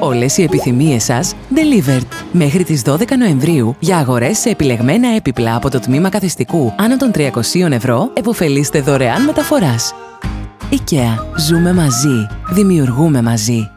Όλες οι επιθυμίες σας delivered. Μέχρι τις 12 Νοεμβρίου για αγορές σε επιλεγμένα έπιπλα από το τμήμα καθιστικού άνω των 300 ευρώ εποφελείστε δωρεάν μεταφοράς. IKEA. Ζούμε μαζί. Δημιουργούμε μαζί.